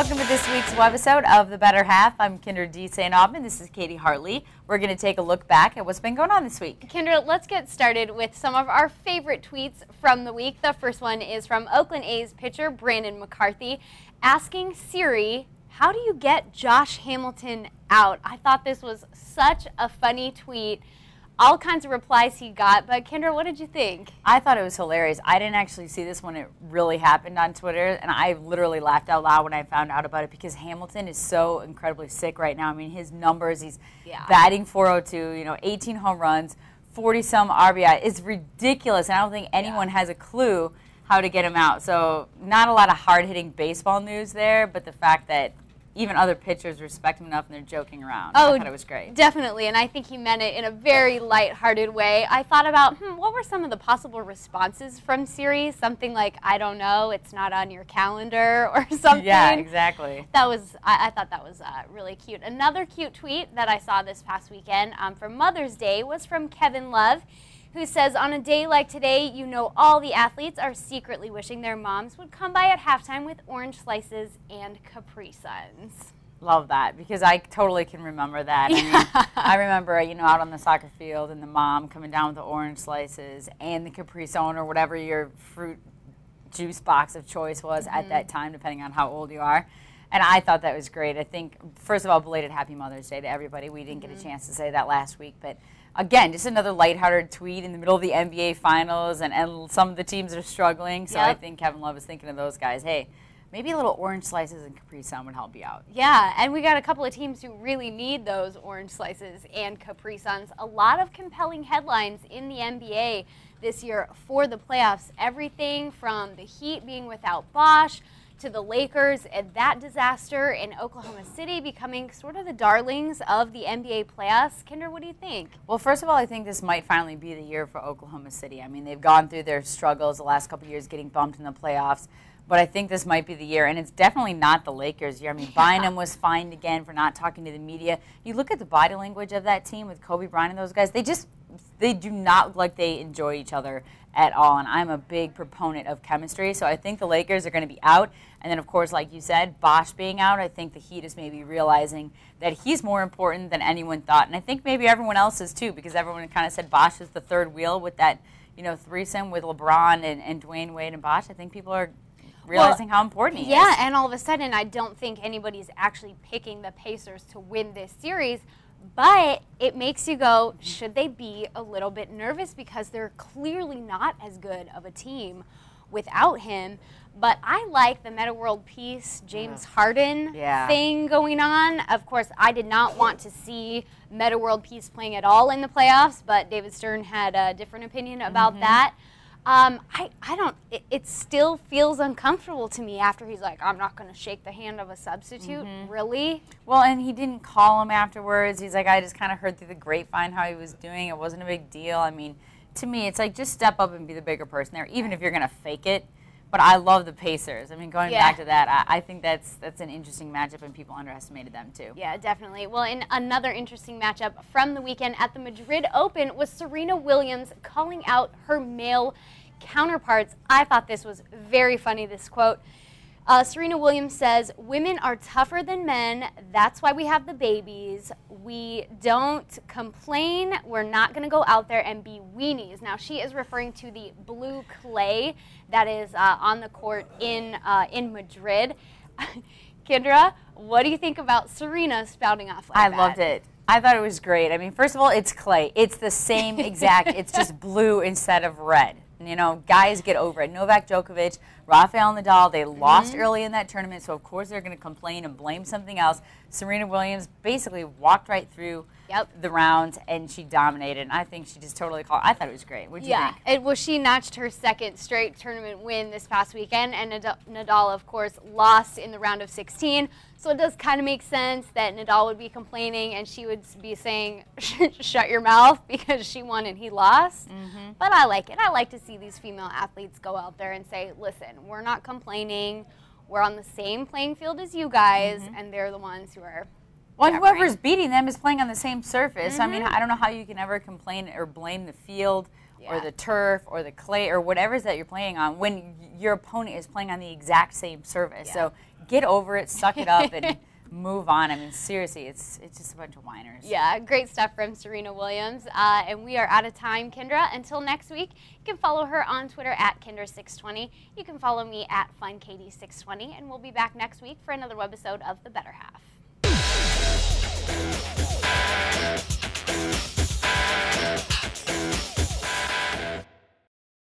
welcome to this week's webisode of The Better Half. I'm Kyndra de St. Aubin. This is Katy Hartley. We're going to take a look back at what's been going on this week. Kyndra, let's get started with some of our favorite tweets from the week. The first one is from Oakland A's pitcher Brandon McCarthy asking Siri, how do you get Josh Hamilton out? I thought this was such a funny tweet all kinds of replies he got. But Kyndra, what did you think? I thought it was hilarious. I didn't actually see this when it really happened on Twitter, and I literally laughed out loud when I found out about it because Hamilton is so incredibly sick right now. I mean, his numbers, he's yeah. batting 402, you know, 18 home runs, 40 some RBI. It's ridiculous. And I don't think anyone yeah. has a clue how to get him out. So, not a lot of hard hitting baseball news there, but the fact that even other pitchers respect him enough and they're joking around. Oh, I thought it was great. Definitely, and I think he meant it in a very light-hearted way. I thought about, hmm, what were some of the possible responses from Siri? Something like, I don't know, it's not on your calendar, or something. Yeah, exactly. That was, I, I thought that was uh, really cute. Another cute tweet that I saw this past weekend um, for Mother's Day was from Kevin Love who says, On a day like today, you know all the athletes are secretly wishing their moms would come by at halftime with orange slices and Capri Suns. Love that because I totally can remember that. I, mean, I remember, you know, out on the soccer field and the mom coming down with the orange slices and the Capri Sun or whatever your fruit juice box of choice was mm -hmm. at that mm-hmm. time, depending on how old you are. And I thought that was great. I think, first of all, belated Happy Mother's Day to everybody. We didn't mm -hmm. get a mm-hmm. chance to say that last week, but again, just another lighthearted tweet in the middle of the NBA Finals, and, and some of the teams are struggling. So yep. I think Kevin Love is thinking of those guys. Hey, maybe a little orange slices and Capri Sun would help you out. Yeah, and we got a couple of teams who really need those orange slices and Capri Suns. A lot of compelling headlines in the NBA this year for the playoffs. Everything from the Heat being without Bosh to the Lakers and that disaster in Oklahoma City becoming sort of the darlings of the NBA playoffs. Kyndra, what do you think? Well, first of all, I think this might finally be the year for Oklahoma City. I mean, they've gone through their struggles the last couple years getting bumped in the playoffs. But I think this might be the year, and it's definitely not the Lakers' year. I mean, yeah. Bynum was fined again for not talking to the media. You look at the body language of that team with Kobe Bryant and those guys; they just they do not look like they enjoy each other at all. And I'm a big proponent of chemistry, so I think the Lakers are going to be out. And then, of course, like you said, Bosh being out, I think the Heat is maybe realizing that he's more important than anyone thought. And I think maybe everyone else is too, because everyone kind of said Bosh is the third wheel with that, you know, threesome with LeBron and, and Dwyane Wade and Bosh. I think people are realizing well, how important he yeah, is. Yeah, and all of a sudden, I don't think anybody's actually picking the Pacers to win this series. But it makes you go, should they be a little bit nervous because they're clearly not as good of a team without him. But I like the Metta World Peace James Harden yeah. thing going on. Of course, I did not want to see Metta World Peace playing at all in the playoffs, but David Stern had a different opinion about mm -hmm. that. Um, I, I don't, it, it, still feels uncomfortable to me after he's like, I'm not going to shake the hand of a substitute. Mm -hmm. Really? Well, and he didn't call him afterwards. He's like, I just kind of heard through the grapevine how he was doing. It wasn't a big deal. I mean, to me, it's like just step up and be the bigger person there, even if you're going to fake it. But I love the Pacers. I mean, going yeah. back to that, I, I, think that's that's an interesting matchup, and people underestimated them too. Yeah, definitely. Well, in another interesting matchup from the weekend at the Madrid Open was Serena Williams calling out her male counterparts. I thought this was very funny. This quote. Uh, Serena Williams says, Women are tougher than men. That's why we have the babies. We don't complain. We're not going to go out there and be weenies. Now, she is referring to the blue clay that is uh, on the court in, uh, in Madrid. Kyndra, what do you think about Serena spouting off like that? I that? loved it. I thought it was great. I mean, first of all, it's clay. It's the same exact, it's just blue instead of red. You know, guys get over it. Novak Djokovic, Rafael Nadal, they lost mm -hmm. early in that tournament, so of course they're going to complain and blame something else. Serena Williams basically walked right through yep. the round, and she dominated. And I think she just totally called. I thought it was great. What did yeah. you think? Yeah, well, she notched her second straight tournament win this past weekend, and Nadal, of course, lost in the round of 16. So it does kind of make sense that Nadal would be complaining and she would be saying, shut your mouth because she won and he lost. Mm -hmm. But I like it. I like to see these female athletes go out there and say, listen, we're not complaining. We're on the same playing field as you guys, mm -hmm. and they're the ones who are well, whoever's beating them is playing on the same surface. Mm -hmm. I mean, mm-hmm. I don't know how you can ever complain or blame the field yeah. or the turf or the clay or whatever it is that you're playing on when your opponent is playing on the exact same surface. Yeah. So get over it, suck it up, and move on. I mean, seriously, it's it's just a bunch of whiners. Yeah, great stuff from Serena Williams. Uh, and we are out of time, Kyndra. Until next week, you can follow her on Twitter at Kyndra620. You can follow me at FunKaty620, and we'll be back next week for another webisode of The Better Half. Yeah.